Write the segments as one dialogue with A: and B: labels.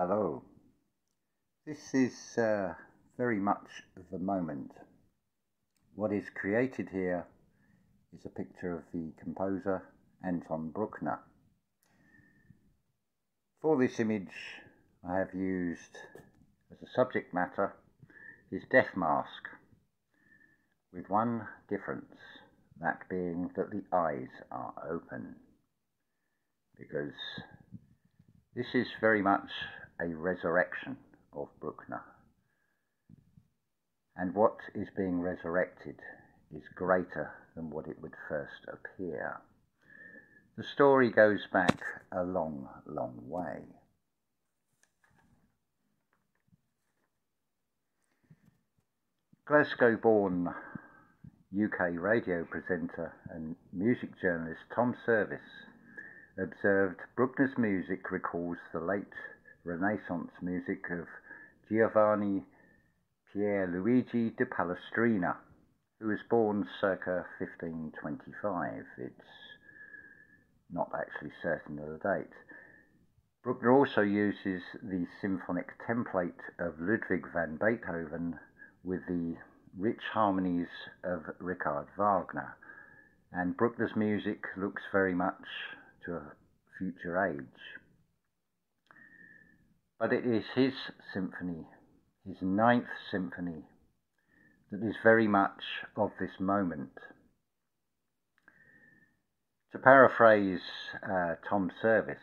A: Hello. This is uh, very much the moment. What is created here is a picture of the composer Anton Bruckner. For this image, I have used as a subject matter his death mask, with one difference, that being that the eyes are open. Because this is very much a resurrection of Bruckner. And what is being resurrected is greater than what it would first appear. The story goes back a long, long way. Glasgow born UK radio presenter and music journalist Tom Service observed Bruckner's music recalls the late Renaissance music of Giovanni Pierluigi de Palestrina, who was born circa 1525. It's not actually certain of the date. Bruckner also uses the symphonic template of Ludwig van Beethoven with the rich harmonies of Richard Wagner, and Bruckner's music looks very much to a future age. But it is his symphony, his ninth symphony, that is very much of this moment. To paraphrase uh, Tom Service,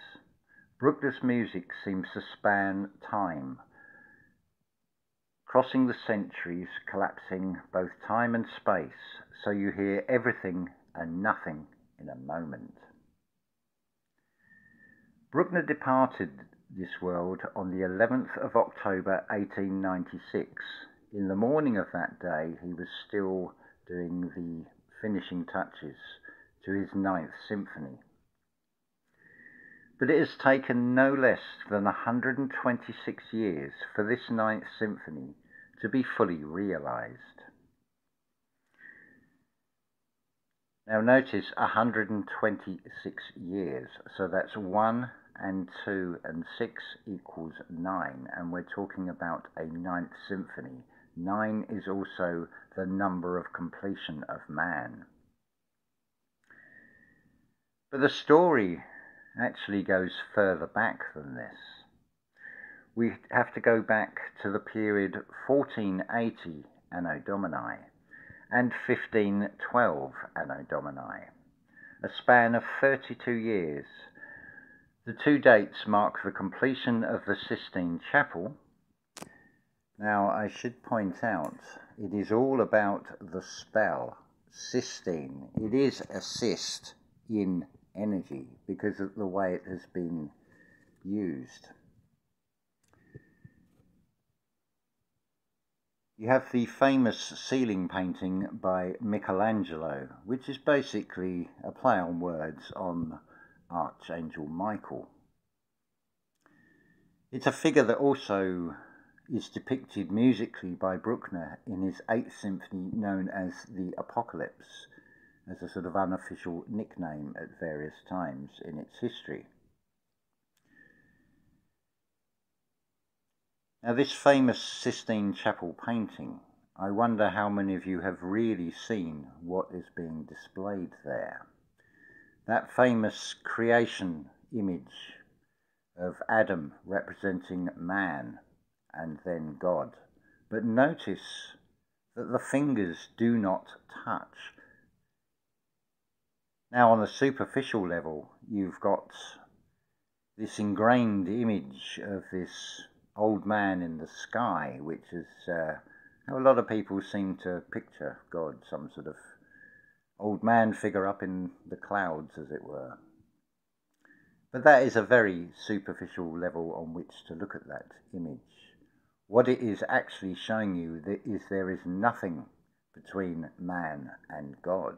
A: Bruckner's music seems to span time, crossing the centuries, collapsing both time and space, so you hear everything and nothing in a moment. Bruckner departed this world on the 11th of October 1896. In the morning of that day, he was still doing the finishing touches to his Ninth Symphony. But it has taken no less than 126 years for this Ninth Symphony to be fully realized. Now notice 126 years, so that's one and 2 and 6 equals 9, and we're talking about a ninth symphony. 9 is also the number of completion of man. But the story actually goes further back than this. We have to go back to the period 1480 Anno Domini and 1512 Anno Domini, a span of 32 years the two dates mark the completion of the Sistine Chapel. Now, I should point out, it is all about the spell, Sistine. It is a cyst in energy because of the way it has been used. You have the famous ceiling painting by Michelangelo, which is basically a play on words on Archangel Michael. It's a figure that also is depicted musically by Bruckner in his Eighth Symphony, known as the Apocalypse, as a sort of unofficial nickname at various times in its history. Now, this famous Sistine Chapel painting, I wonder how many of you have really seen what is being displayed there that famous creation image of Adam representing man and then God. But notice that the fingers do not touch. Now, on a superficial level, you've got this ingrained image of this old man in the sky, which is uh, how a lot of people seem to picture God, some sort of old man figure up in the clouds, as it were. But that is a very superficial level on which to look at that image. What it is actually showing you is there is nothing between man and God.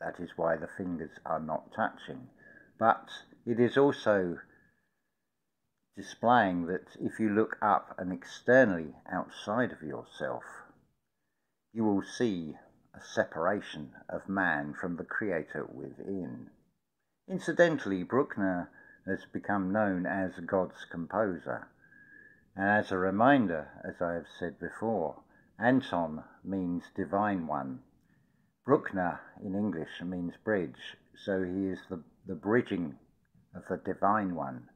A: That is why the fingers are not touching. But it is also displaying that if you look up and externally outside of yourself, you will see a separation of man from the Creator within. Incidentally, Bruckner has become known as God's composer. And as a reminder, as I have said before, Anton means divine one. Bruckner in English means bridge, so he is the, the bridging of the divine one.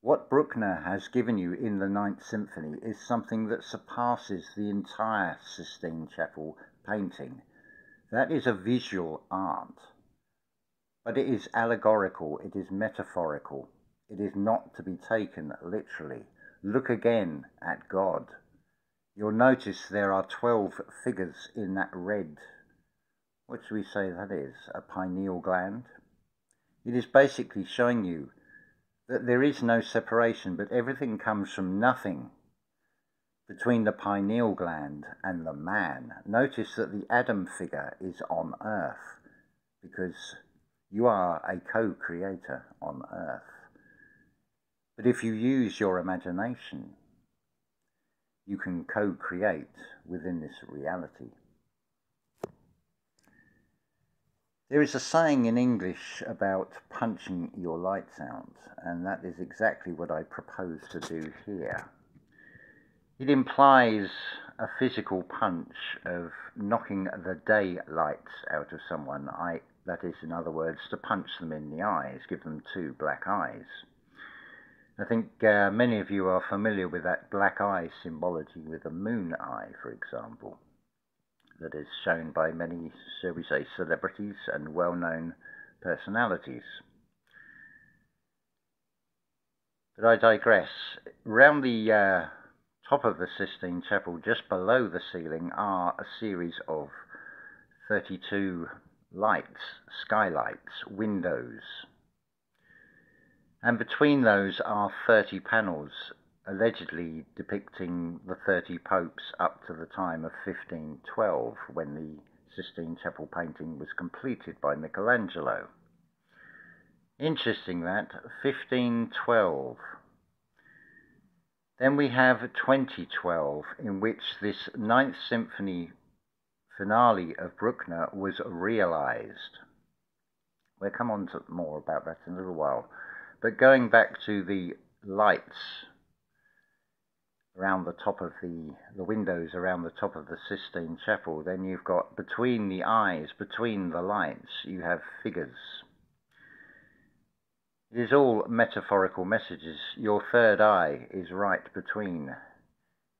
A: What Bruckner has given you in the Ninth Symphony is something that surpasses the entire Sistine Chapel painting. That is a visual art. But it is allegorical, it is metaphorical, it is not to be taken literally. Look again at God. You'll notice there are 12 figures in that red. What should we say that is? A pineal gland? It is basically showing you that there is no separation, but everything comes from nothing between the pineal gland and the man. Notice that the Adam figure is on earth because you are a co creator on earth. But if you use your imagination, you can co create within this reality. There is a saying in English about punching your lights out, and that is exactly what I propose to do here. It implies a physical punch of knocking the daylights out of someone, I, that is, in other words, to punch them in the eyes, give them two black eyes. I think uh, many of you are familiar with that black eye symbology with the moon eye, for example, that is shown by many, shall we say, celebrities and well known personalities. But I digress. Round the uh, top of the Sistine Chapel, just below the ceiling, are a series of 32 lights, skylights, windows. And between those are 30 panels, allegedly depicting the 30 popes up to the time of 1512, when the Sistine Chapel painting was completed by Michelangelo. Interesting that, 1512. Then we have 2012, in which this Ninth Symphony finale of Bruckner was realized. We'll come on to more about that in a little while. But going back to the lights around the top of the, the windows around the top of the Sistine Chapel, then you've got between the eyes, between the lights, you have figures. It is all metaphorical messages. Your third eye is right between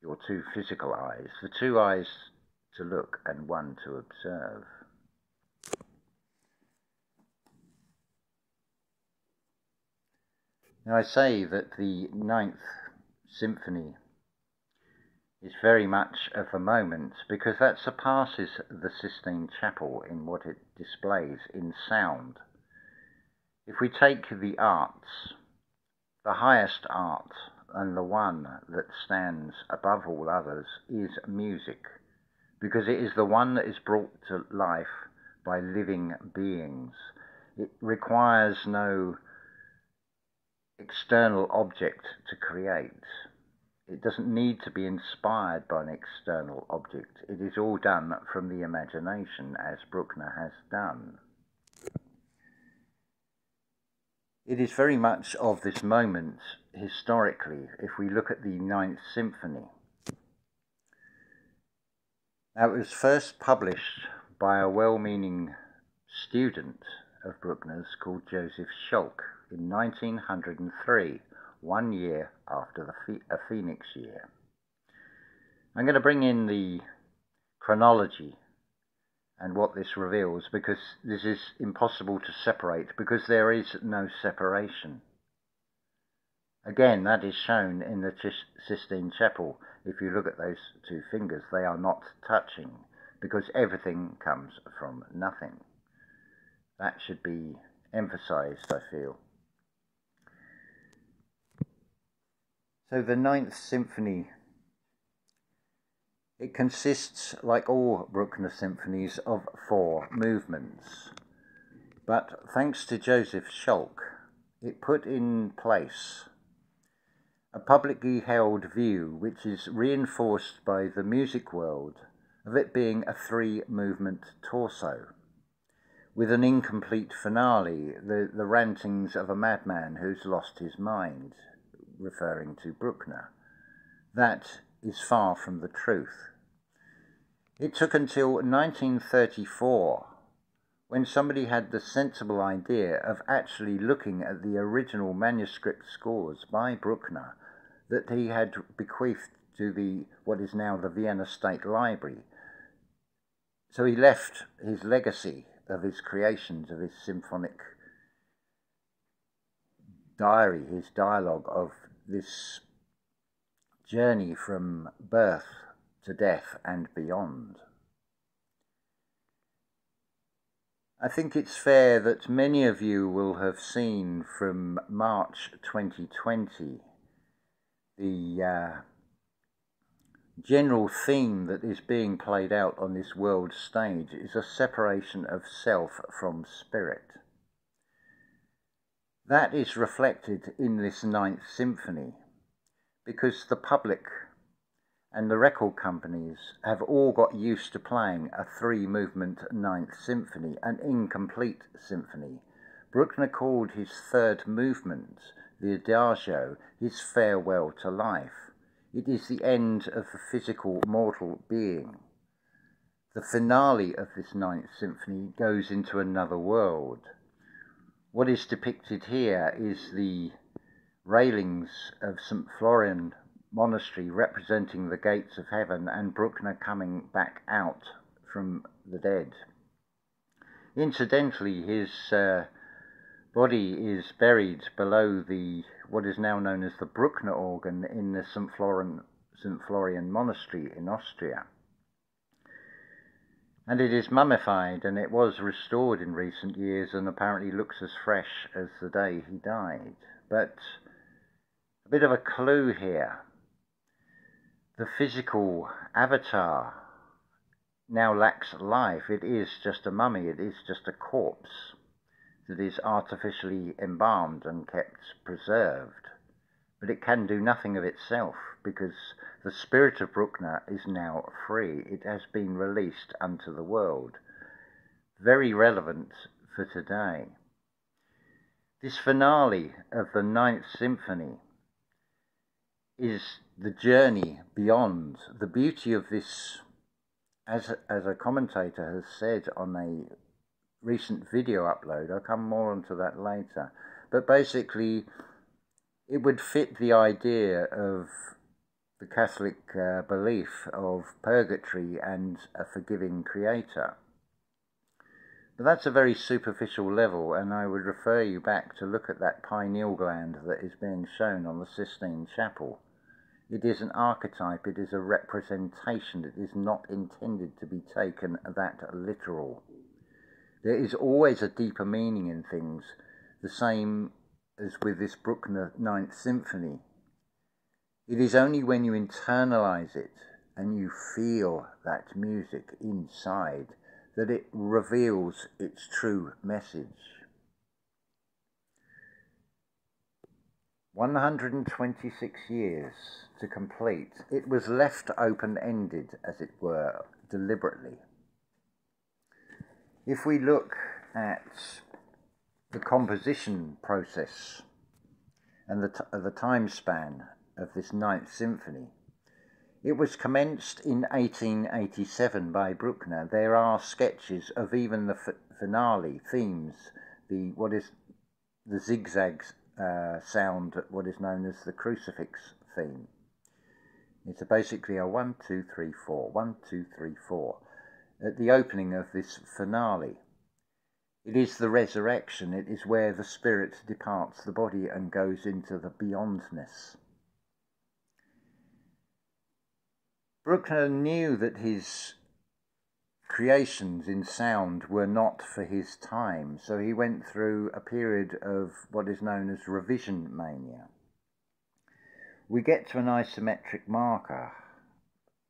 A: your two physical eyes. The two eyes to look and one to observe. Now, I say that the Ninth Symphony is very much of a moment because that surpasses the Sistine Chapel in what it displays in sound. If we take the arts, the highest art and the one that stands above all others is music because it is the one that is brought to life by living beings. It requires no external object to create. It doesn't need to be inspired by an external object. It is all done from the imagination, as Bruckner has done. It is very much of this moment historically if we look at the Ninth Symphony. Now, it was first published by a well meaning student of Bruckner's called Joseph Schalk in 1903, one year after the Phoenix year. I'm going to bring in the chronology and what this reveals because this is impossible to separate because there is no separation. Again, that is shown in the Sistine Chapel. If you look at those two fingers, they are not touching because everything comes from nothing. That should be emphasized, I feel. So the Ninth Symphony, it consists, like all Bruckner symphonies, of four movements. But thanks to Joseph Schalk, it put in place a publicly held view which is reinforced by the music world of it being a three movement torso, with an incomplete finale, the, the rantings of a madman who's lost his mind, referring to Bruckner. That is far from the truth. It took until 1934 when somebody had the sensible idea of actually looking at the original manuscript scores by Bruckner that he had bequeathed to the what is now the Vienna State Library. So he left his legacy of his creations, of his symphonic diary, his dialogue of this journey from birth to death and beyond. I think it's fair that many of you will have seen from March 2020 the uh, general theme that is being played out on this world stage is a separation of self from spirit. That is reflected in this Ninth Symphony because the public and the record companies have all got used to playing a three movement Ninth Symphony, an incomplete symphony. Bruckner called his third movement, the Adagio, his farewell to life. It is the end of the physical mortal being. The finale of this Ninth Symphony goes into another world. What is depicted here is the railings of St. Florian Monastery representing the gates of heaven and Bruckner coming back out from the dead. Incidentally, his uh, body is buried below the what is now known as the Bruckner organ in the St. Florian, St. Florian Monastery in Austria. And it is mummified and it was restored in recent years and apparently looks as fresh as the day he died. But a bit of a clue here. The physical avatar now lacks life. It is just a mummy, it is just a corpse that is artificially embalmed and kept preserved. But it can do nothing of itself because the spirit of Bruckner is now free. It has been released unto the world. Very relevant for today. This finale of the Ninth Symphony is the journey beyond. The beauty of this, as, as a commentator has said on a recent video upload. I'll come more onto that later. But basically, it would fit the idea of the Catholic uh, belief of purgatory and a forgiving creator. But that's a very superficial level, and I would refer you back to look at that pineal gland that is being shown on the Sistine Chapel. It is an archetype, it is a representation, it is not intended to be taken that literal. There is always a deeper meaning in things, the same as with this Bruckner Ninth Symphony. It is only when you internalize it and you feel that music inside that it reveals its true message. 126 years to complete. It was left open ended, as it were, deliberately. If we look at the composition process and the, t- uh, the time span of this Ninth Symphony, it was commenced in 1887 by Bruckner. There are sketches of even the f- finale themes, the what is the zigzags uh, sound, what is known as the crucifix theme. It's a basically a one, two, three, four, one, two, three, four at the opening of this finale. It is the resurrection, it is where the spirit departs the body and goes into the beyondness. Bruckner knew that his creations in sound were not for his time, so he went through a period of what is known as revision mania. We get to an isometric marker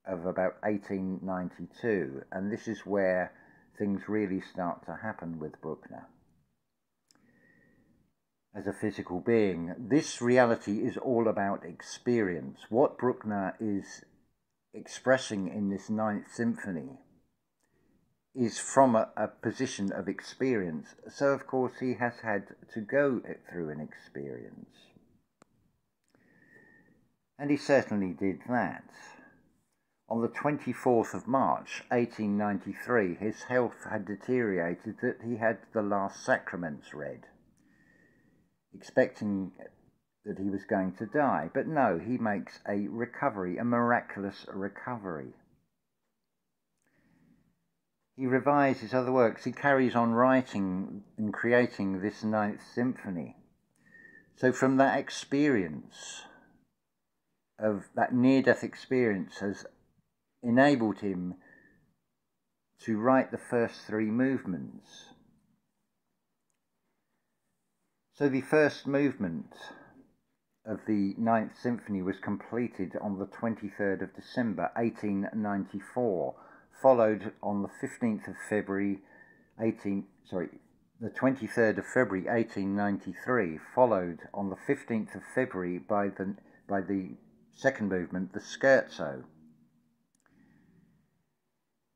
A: of about 1892, and this is where things really start to happen with Bruckner. As a physical being, this reality is all about experience. What Bruckner is expressing in this Ninth Symphony is from a, a, position of experience, so of course he has had to go through an experience. And he certainly did that. On the 24th of March 1893, his health had deteriorated that he had the last sacraments read, expecting that he was going to die. But no, he makes a recovery, a miraculous recovery. He revises other works. He carries on writing and creating this Ninth Symphony. So, from that experience, of that near death experience, has enabled him to write the first three movements. So the first movement of the Ninth Symphony was completed on the 23rd of December 1894, followed on the 15th of February 18 sorry the 23rd of February 1893, followed on the 15th of February by the by the second movement, the Scherzo.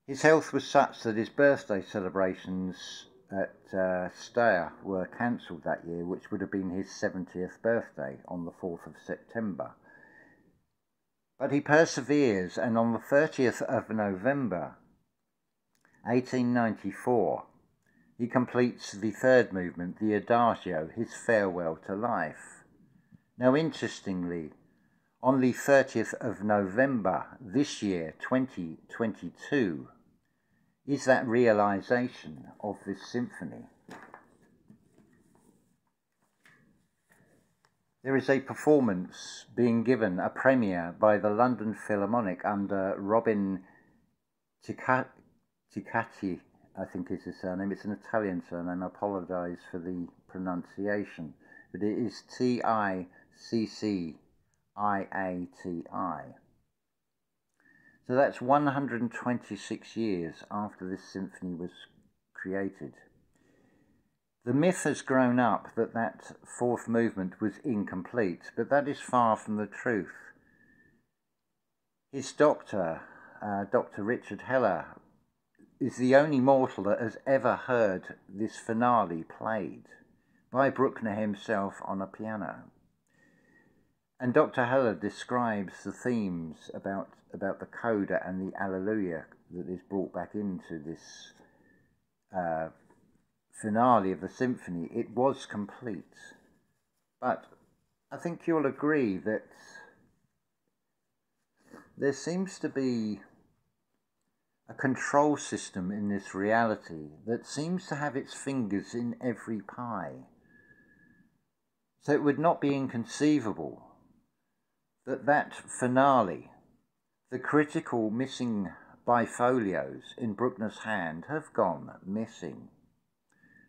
A: His health was such that his birthday celebrations at uh, Steyr were cancelled that year, which would have been his 70th birthday on the 4th of September. But he perseveres, and on the 30th of November 1894, he completes the third movement, the Adagio, his farewell to life. Now, interestingly, on the 30th of November this year, 2022, is that realization of this symphony. There is a performance being given, a premiere by the London Philharmonic under Robin Ticciati, I think is his surname. It's an Italian surname. I apologise for the pronunciation. But it is T I C C I A T I. So that's 126 years after this symphony was created. The myth has grown up that that fourth movement was incomplete, but that is far from the truth. His doctor, uh, Dr. Richard Heller, is the only mortal that has ever heard this finale played by Bruckner himself on a piano. And Dr. Heller describes the themes about, about the coda and the Alleluia that is brought back into this uh, finale of the symphony. It was complete. But I think you'll agree that there seems to be a control system in this reality that seems to have its fingers in every pie. So it would not be inconceivable that that finale, the critical missing bifolios in Bruckner's hand have gone missing,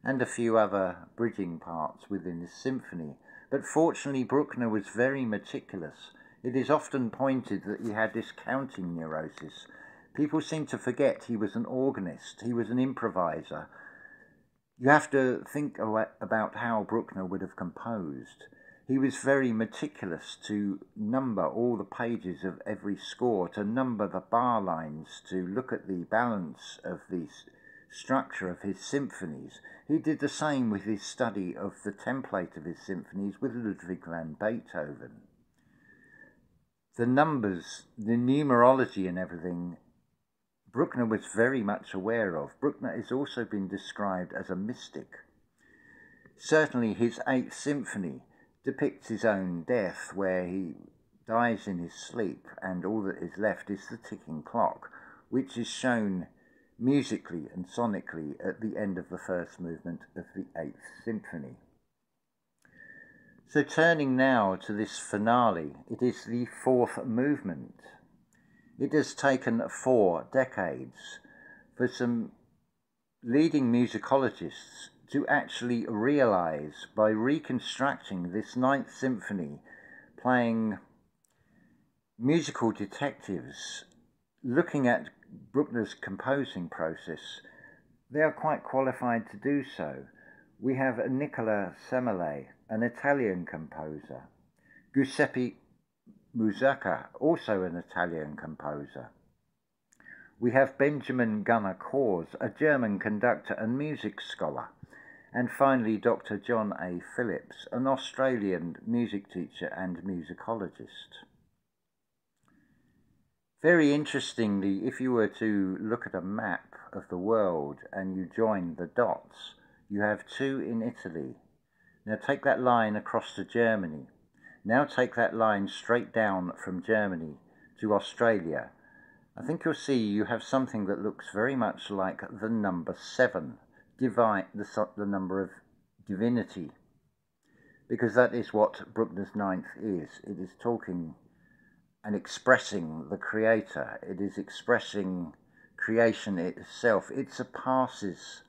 A: and a few other bridging parts within this symphony. But fortunately, Bruckner was very meticulous. It is often pointed that he had this counting neurosis. People seem to forget he was an organist, he was an improviser. You have to think about how Bruckner would have composed. He was very meticulous to number all the pages of every score, to number the bar lines, to look at the balance of the structure of his symphonies. He did the same with his study of the template of his symphonies with Ludwig van Beethoven. The numbers, the numerology and everything, Bruckner was very much aware of. Bruckner has also been described as a mystic. Certainly his Eighth Symphony depicts his own death, where he dies in his sleep, and all that is left is the ticking clock, which is shown musically and sonically at the end of the first movement of the Eighth Symphony. So, turning now to this finale, it is the fourth movement. It has taken four decades for some leading musicologists to actually realize by reconstructing this Ninth Symphony, playing musical detectives, looking at Bruckner's composing process, they are quite qualified to do so. We have Nicola Samale, an Italian composer, Giuseppe Mazzuca, also an Italian composer. we have Benjamin Gunnar Cohrs, a German conductor and music scholar. And finally, Dr. John A. Phillips, an Australian music teacher and musicologist. Very interestingly, if you were to look at a map of the world and you join the dots, you have two in Italy. Now take that line across to Germany. Now take that line straight down from Germany to Australia. I think you'll see you have something that looks very much like the number seven divine, the, the number of divinity, because that is what Bruckner's ninth is. It is talking and expressing the Creator. It is expressing creation itself. It surpasses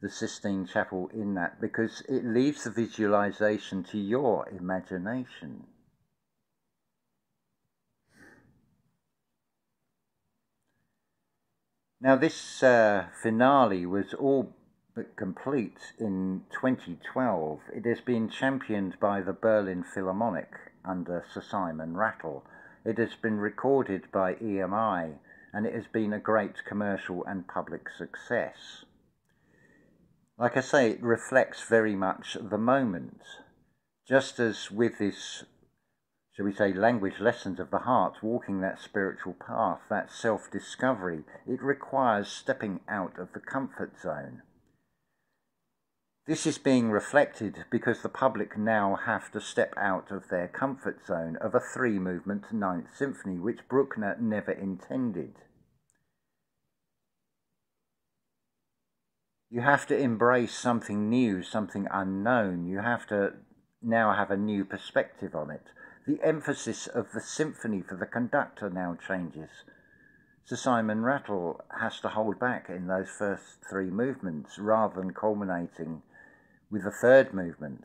A: the Sistine Chapel in that because it leaves the visualization to your imagination. Now, this uh, finale was all but complete in 2012. It has been championed by the Berlin Philharmonic under Sir Simon Rattle. It has been recorded by EMI and it has been a great commercial and public success. Like I say, it reflects very much the moment. Just as with this, shall we say, language lessons of the heart, walking that spiritual path, that self discovery, it requires stepping out of the comfort zone. This is being reflected because the public now have to step out of their comfort zone of a three movement Ninth Symphony, which Bruckner never intended. You have to embrace something new, something unknown. You have to now have a new perspective on it. The emphasis of the symphony for the conductor now changes. Sir Simon Rattle has to hold back in those first three movements rather than culminating with the third movement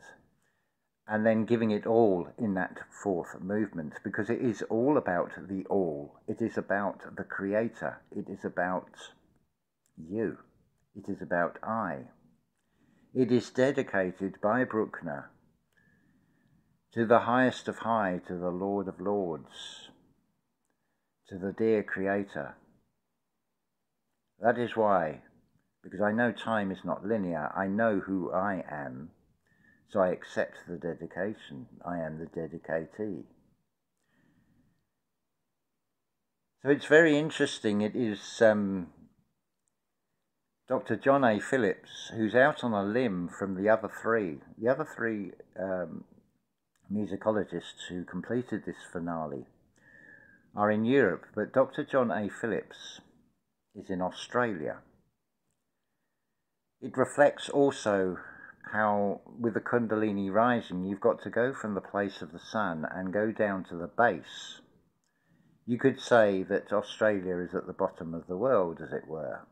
A: and then giving it all in that fourth movement because it is all about the all. It is about the Creator. It is about you. It is about I. It is dedicated by Bruckner to the highest of high, to the Lord of Lords, to the dear Creator. That is why because I know time is not linear. I know who I am, so I accept the dedication. I am the dedicatee. So it's very interesting. It is um, Dr. John A. Phillips, who's out on a limb from the other three. The other three um, musicologists who completed this finale are in Europe, but Dr. John A. Phillips is in Australia. It reflects also how, with the Kundalini rising, you've got to go from the place of the sun and go down to the base. You could say that Australia is at the bottom of the world, as it were.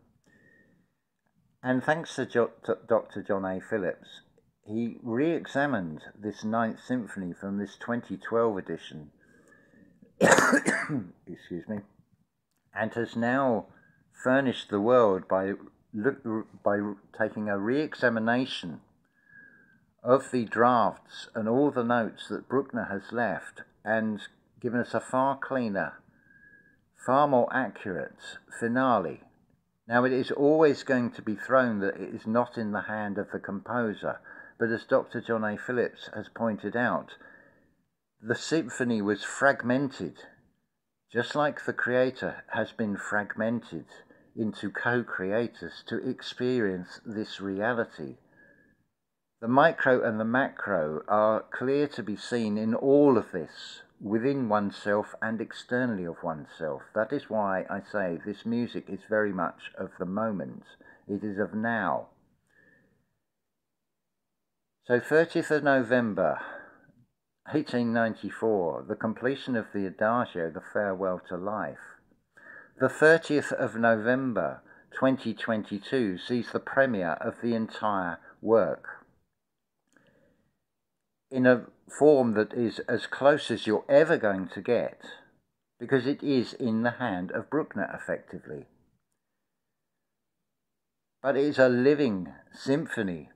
A: And thanks to Dr. John A. Phillips, he re examined this Ninth Symphony from this 2012 edition, excuse me, and has now furnished the world by look by taking a re-examination of the drafts and all the notes that Bruckner has left and given us a far cleaner, far more accurate finale. Now, it is always going to be thrown that it is not in the hand of the composer, but as Dr. John A. Phillips has pointed out, the symphony was fragmented, just like the creator has been fragmented into co creators to experience this reality. The micro and the macro are clear to be seen in all of this, within oneself and externally of oneself. That is why I say this music is very much of the moment, it is of now. So, 30th of November 1894, the completion of the Adagio, the Farewell to Life. The 30th of November 2022 sees the premiere of the entire work in a form that is as close as you're ever going to get because it is in the hand of Bruckner effectively. But it is a living symphony.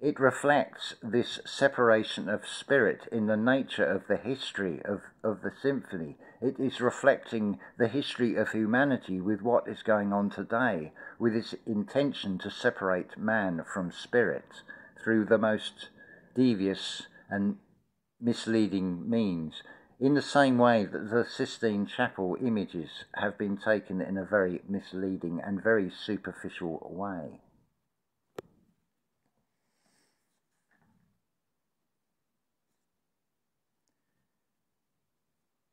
A: it reflects this separation of spirit in the nature of the history of, of the symphony. It is reflecting the history of humanity with what is going on today, with its intention to separate man from spirit through the most devious and misleading means. In the same way that the Sistine Chapel images have been taken in a very misleading and very superficial way.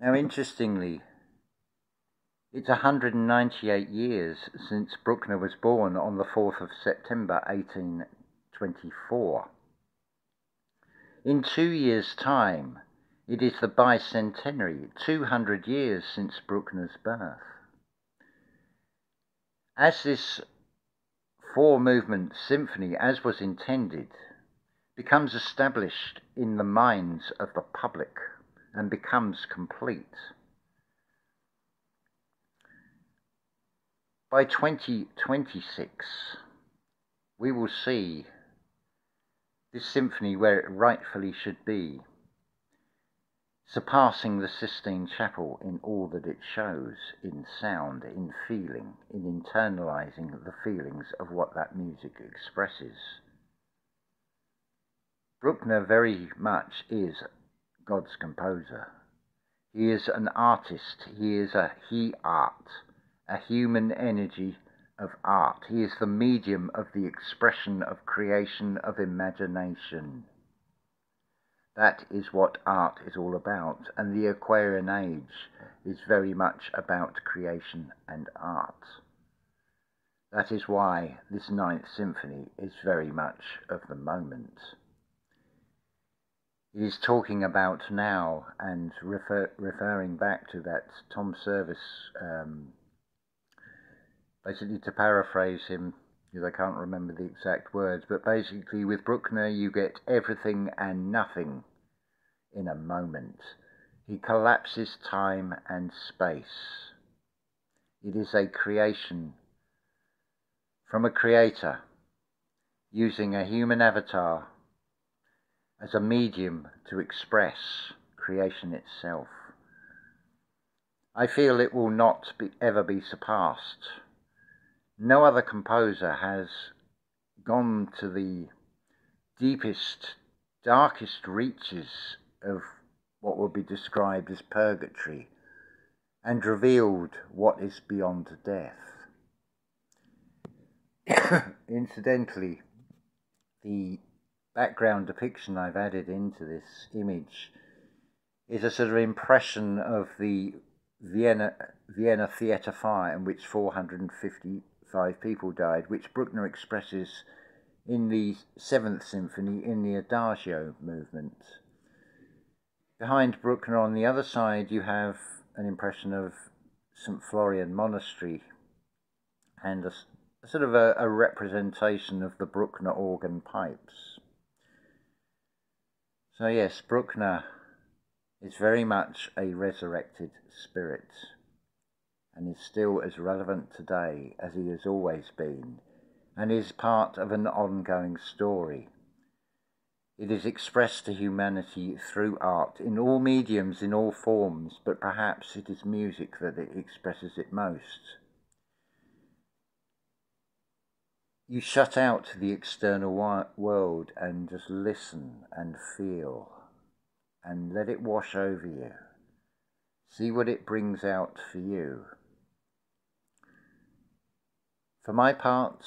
A: Now, interestingly, it's 198 years since Bruckner was born on the 4th of September 1824. In two years' time, it is the bicentenary, 200 years since Bruckner's birth. As this four movement symphony, as was intended, becomes established in the minds of the public and becomes complete. By 2026, we will see this symphony where it rightfully should be, surpassing the Sistine Chapel in all that it shows in sound, in feeling, in internalizing the feelings of what that music expresses. Bruckner very much is God's composer. He is an artist. He is a he art, a human energy of art. He is the medium of the expression of creation, of imagination. That is what art is all about, and the Aquarian Age is very much about creation and art. That is why this Ninth Symphony is very much of the moment. Is talking about now and refer, referring back to that Tom Service. Um, basically, to paraphrase him, because I can't remember the exact words, but basically, with Bruckner, you get everything and nothing in a moment. He collapses time and space. It is a creation from a creator using a human avatar as a medium to express creation itself. I feel it will not be, ever be surpassed. No other composer has gone to the deepest, darkest reaches of what would be described as purgatory and revealed what is beyond death. Incidentally, the background depiction I've added into this image is a sort of impression of the Vienna, Vienna Theatre Fire in which 455 people died, which Bruckner expresses in the Seventh Symphony in the Adagio movement. Behind Bruckner on the other side, you have an impression of St. Florian Monastery and a, a sort of a, a representation of the Bruckner organ pipes. So, yes, Bruckner is very much a resurrected spirit and is still as relevant today as he has always been and is part of an ongoing story. It is expressed to humanity through art in all mediums, in all forms, but perhaps it is music that it expresses it most. You shut out the external world and just listen and feel and let it wash over you. See what it brings out for you. For my part,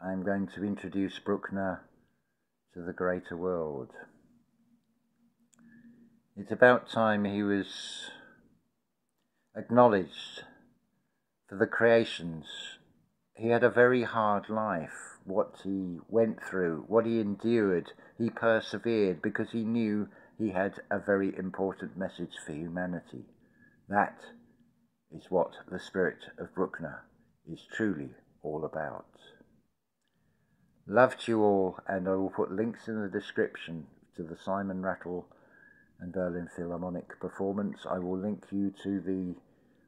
A: I'm going to introduce Bruckner to the greater world. It's about time he was acknowledged for the creations he had a very hard life. What he went through, what he endured, he persevered because he knew he had a very important message for humanity. That is what the spirit of Bruckner is truly all about. Love to you all, and I will put links in the description to the Simon Rattle and Berlin Philharmonic performance. I will link you to the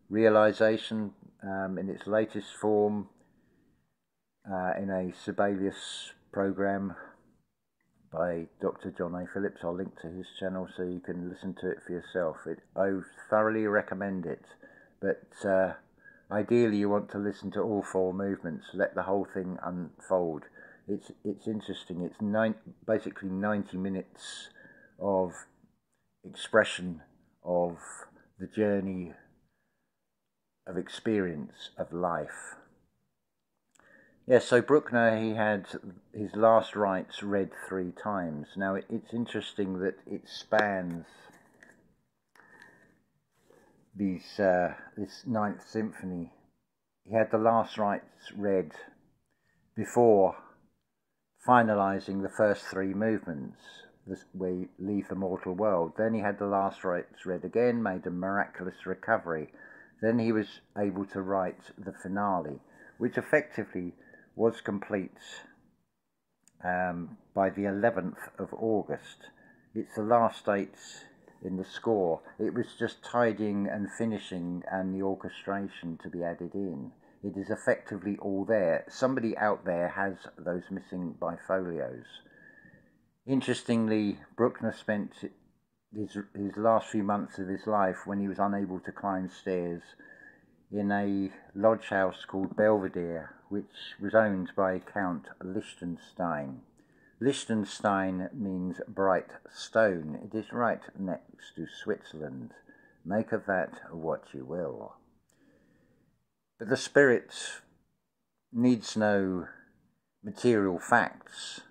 A: realization um, in its latest form uh, in a Sibelius program by Dr. John A. Phillips. I'll link to his channel so you can listen to it for yourself. It, I thoroughly recommend it, but uh, ideally you want to listen to all four movements, let the whole thing unfold. It's it's interesting. It's nine, basically 90 minutes of expression of the journey of experience of life. Yes, so Bruckner, he had his last rites read three times. Now, it's interesting that it spans these, uh, this Ninth Symphony. He had the last rites read before finalising the first three movements, this, we leave the mortal world. Then he had the last rites read again, made a miraculous recovery. Then he was able to write the finale, which effectively was complete um, by the 11th of August. It's the last dates in the score. It was just tidying and finishing and the orchestration to be added in. It is effectively all there. Somebody out there has those missing bifolios. Interestingly, Bruckner spent his, his last few months of his life when he was unable to climb stairs in a lodge house called Belvedere, which was owned by Count Liechtenstein. Liechtenstein means bright stone. It is right next to Switzerland. Make of that what you will. But the spirit needs no material facts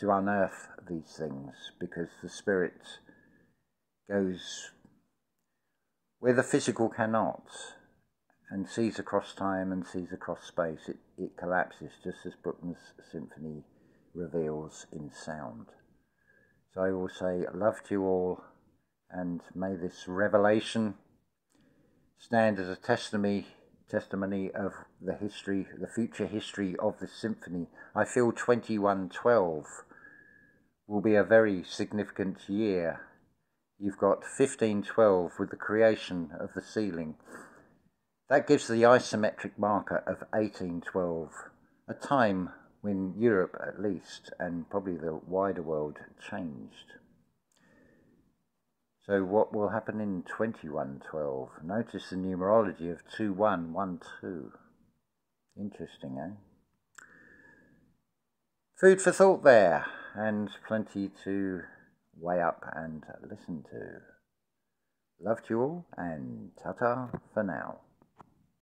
A: to unearth these things because the spirit goes where the physical cannot and sees across time and sees across space. It, it collapses just as Bruckner's symphony reveals in sound. So I will say, love to you all, and may this revelation stand as a testimony testimony of the history, the future history of the symphony. I feel 2112 will be a very significant year. You've got 1512 with the creation of the ceiling. That gives the isometric marker of 1812, a time when Europe, at least, and probably the wider world, changed. So, what will happen in 2112? Notice the numerology of 2112. Interesting, eh? Food for thought there, and plenty to weigh up and listen to. Love to you all, and ta ta for now.